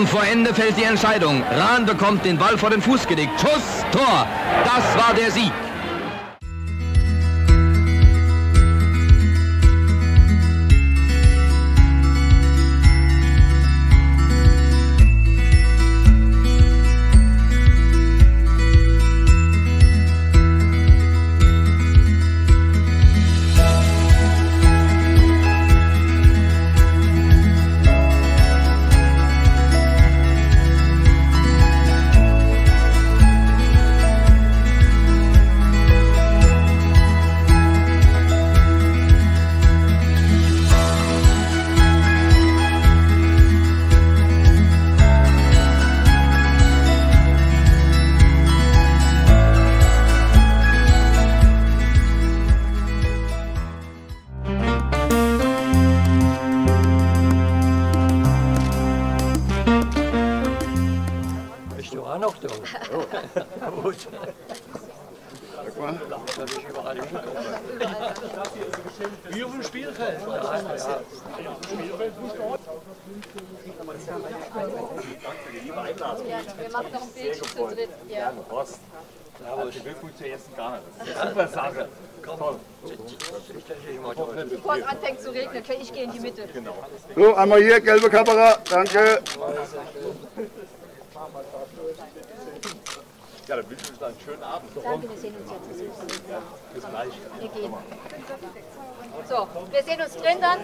Minuten vor Ende fällt die Entscheidung. Rahn bekommt den Ball vor den Fuß gelegt. Schuss, Tor. Das war der Sieg. Da? Ja. Gut. Guck mal. Das ist überall. Wie auf dem Spielfeld. Ja, ja. Wir machen noch ein Bildchen zu dritt. Ja. Aber die Glückwunsch zur ersten Garne. Das ist eine super Sache. Toll. Bevor es anfängt zu regnen, kann ich gehe in die Mitte. So, einmal hier, gelbe Kamera. Danke. Ja, dann wünschen wir uns einen schönen Abend. Danke, wir sehen uns jetzt. Bis gleich. Wir gehen. So, wir sehen uns drin dann.